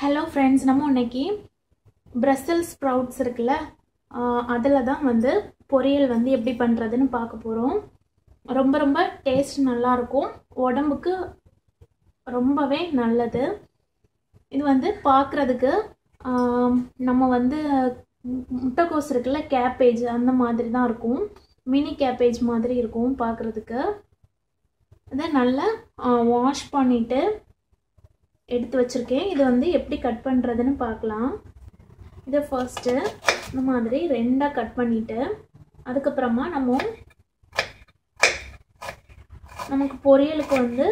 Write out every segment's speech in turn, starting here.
Hello friends நம்ம இன்னைக்கு பிரசல் sprouts இருக்குல்ல அதில் தான் வந்து பொரியல் வந்து எப்படி பண்ணுறதுன்னு பார்க்க போகிறோம் ரொம்ப ரொம்ப டேஸ்ட் நல்லாயிருக்கும் உடம்புக்கு ரொம்பவே நல்லது. இது வந்து பார்க்குறதுக்கு நம்ம வந்து முட்டைக்கோஸ் இருக்குல்ல கேப்பேஜ் அந்த மாதிரி தான் இருக்கும். மினி கேப்பேஜ் மாதிரி இருக்கும் பார்க்குறதுக்கு. இதை நல்லா வாஷ் பண்ணிவிட்டு எடுத்து வச்சுருக்கேன். இதை வந்து எப்படி கட் பண்ணுறதுன்னு பார்க்கலாம். இதை ஃபர்ஸ்ட்டு இந்த மாதிரி ரெண்டாக கட் பண்ணிவிட்டு அதுக்கப்புறமா நம்ம நமக்கு பொரியலுக்கு வந்து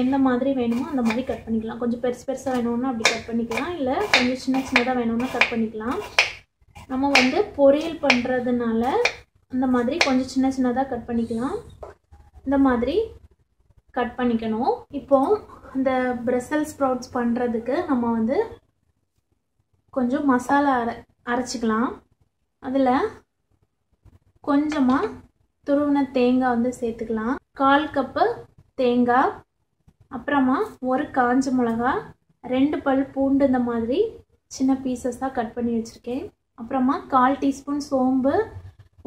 எந்த மாதிரி வேணுமோ அந்த மாதிரி கட் பண்ணிக்கலாம். கொஞ்சம் பெருசு பெருசாக வேணும்னா அப்படி கட் பண்ணிக்கலாம். இல்லை கொஞ்சம் சின்ன சின்னதாக வேணும்னா கட் பண்ணிக்கலாம். நம்ம வந்து பொரியல் பண்ணுறதுனால இந்த மாதிரி கொஞ்சம் சின்ன சின்னதாக கட் பண்ணிக்கலாம். இந்த மாதிரி கட் பண்ணிக்கணும். இப்போது அந்த பிரசல் ஸ்ப்ரவுட்ஸ் பண்ணுறதுக்கு நம்ம வந்து கொஞ்சம் மசாலா அரை அரைச்சிக்கலாம். அதில் கொஞ்சமாக துருவின தேங்காய் வந்து சேர்த்துக்கலாம். கால் கப்பு தேங்காய் அப்புறமா ஒரு காஞ்ச மிளகா ரெண்டு பல் பூண்டு இந்த மாதிரி சின்ன பீசஸாக கட் பண்ணி வச்சுருக்கேன். அப்புறமா கால் டீஸ்பூன் சோம்பு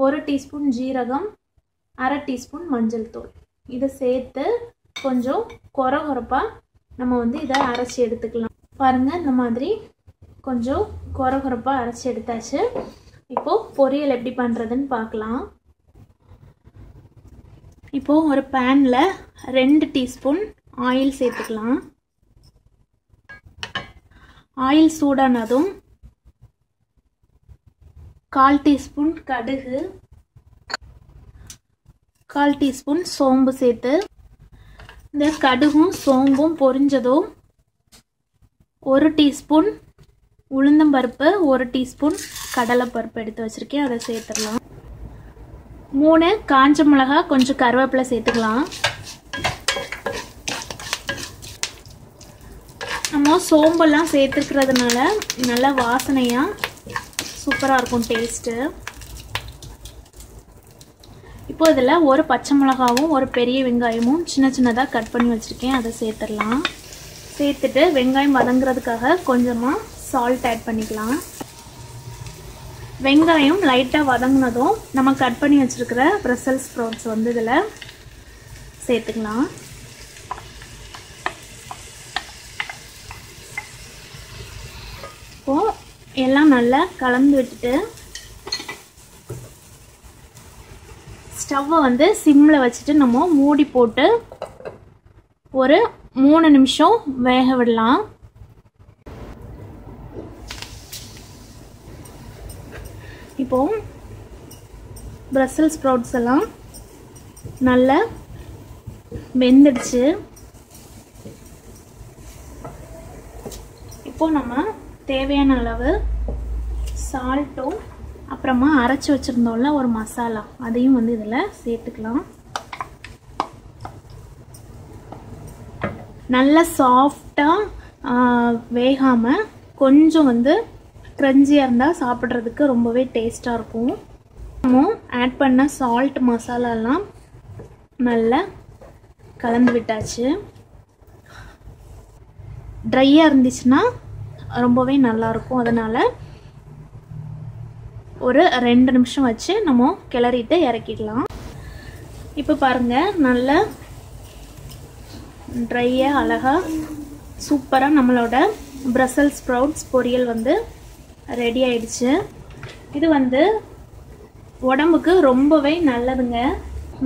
ஒரு டீஸ்பூன் ஜீரகம் அரை டீஸ்பூன் மஞ்சள் தூள். இதை சேர்த்து கொஞ்சம் குறை குறைப்பாக நம்ம வந்து இதை அரைச்சி எடுத்துக்கலாம். பாருங்கள் இந்த மாதிரி கொஞ்சம் குறை குறைப்பாக அரைச்சி எடுத்தாச்சு. இப்போது பொரியல் எப்படி பண்ணுறதுன்னு பார்க்கலாம். இப்போது ஒரு பேனில் ரெண்டு டீஸ்பூன் ஆயில் சேர்த்துக்கலாம். ஆயில் சூடானதும் கால் டீஸ்பூன் கடுகு கால் டீஸ்பூன் சோம்பு சேர்த்து இந்த கடுகும் சோம்பும் பொரிஞ்சதும் ஒரு டீஸ்பூன் உளுந்தம்பருப்பு ஒரு டீஸ்பூன் கடலைப்பருப்பு எடுத்து வச்சுருக்கேன். அதை சேர்த்துடலாம். மூணு காஞ்ச மிளகா கொஞ்சம் கருவேப்பிலை சேர்த்துக்கலாம். நம்ம சோம்பெல்லாம் சேர்த்துக்கிறதுனால நல்லா வாசனையாக சூப்பராக இருக்கும் டேஸ்ட்டு. இப்போ இதில் ஒரு பச்சை மிளகாவும் ஒரு பெரிய வெங்காயமும் சின்ன சின்னதாக கட் பண்ணி வச்சுருக்கேன். அதை சேர்த்துடலாம். சேர்த்துட்டு வெங்காயம் வதங்குறதுக்காக கொஞ்சமாக சால்ட் ஆட் பண்ணிக்கலாம். வெங்காயம் லைட்டாக வதங்கினதும் நம்ம கட் பண்ணி வச்சுருக்கிற ப்ரெசல் ஸ்ப்ரவுட்ஸ் வந்து இதில் சேர்த்துக்கலாம். இப்போது எல்லாம் நல்லா கலந்து விட்டுட்டு ஸ்டவ்வை வந்து சிம்மில் வச்சுட்டு நம்ம மூடி போட்டு ஒரு மூணு நிமிஷம் வேக விடலாம். இப்போ பிரசல் ஸ்ப்ரவுட்ஸ் எல்லாம் நல்லா வெந்துடுச்சு. இப்போ நம்ம தேவையான அளவு சால்ட்டும் அப்புறமா அரைச்சி வச்சுருந்தோம்ல ஒரு மசாலா. அதையும் வந்து இதில் சேர்த்துக்கலாம். நல்லா சாஃப்டாக வேகாமல் கொஞ்சம் வந்து க்ரன்ச்சியாக இருந்தால் சாப்பிட்றதுக்கு ரொம்பவே டேஸ்ட்டாக இருக்கும். நம்ம ஆட் பண்ண சால்ட் மசாலாலாம் நல்லா கலந்து விட்டாச்சு. ட்ரையாக இருந்துச்சுன்னா ரொம்பவே நல்லாயிருக்கும் அதனால் ஒரு ரெண்டு நிமிஷம் வச்சு நம்ம கிளறிட்டு இறக்கிடலாம். இப்போ பாருங்கள் நல்லா ட்ரையாக அழகாக சூப்பராக நம்மளோட ப்ரசல் ஸ்ப்ரவுட்ஸ் பொரியல் வந்து ரெடி ஆயிடுச்சு. இது வந்து உடம்புக்கு ரொம்பவே நல்லதுங்க.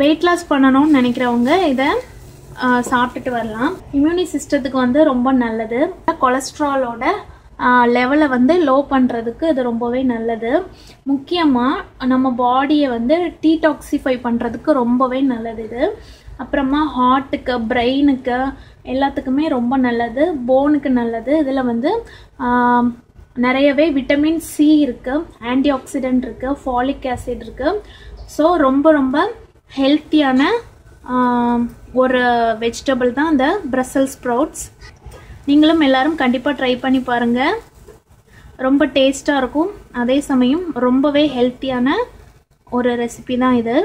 வெயிட் லாஸ் பண்ணணும்னு நினைக்கிறவங்க இதை சாப்பிட்டுட்டு வரலாம். இம்யூனி சிஸ்டத்துக்கு வந்து ரொம்ப நல்லது. கொலஸ்ட்ராலோட லெவலை வந்து லோ பண்ணுறதுக்கு இது ரொம்பவே நல்லது. முக்கியமாக நம்ம பாடியை வந்து டீடாக்சிஃபை பண்ணுறதுக்கு ரொம்பவே நல்லது இது. அப்புறமா ஹார்ட்டுக்கு பிரெயினுக்கு எல்லாத்துக்குமே ரொம்ப நல்லது. போனுக்கு நல்லது. இதில் வந்து நிறையவே விட்டமின் சி இருக்குது ஆன்டி ஆக்சிடென்ட் இருக்குது ஃபாலிக் ஆசிட் இருக்குது ஸோ ரொம்ப ரொம்ப ஹெல்த்தியான ஒரு வெஜிடபிள் தான் இந்த பிரசல் ஸ்ப்ரவுட்ஸ் நீங்களும் எல்லாரும் கண்டிப்பாக ட்ரை பண்ணி பாருங்கள் ரொம்ப டேஸ்ட்டாக இருக்கும். அதே சமயம் ரொம்பவே ஹெல்த்தியான ஒரு ரெசிபி தான் இது.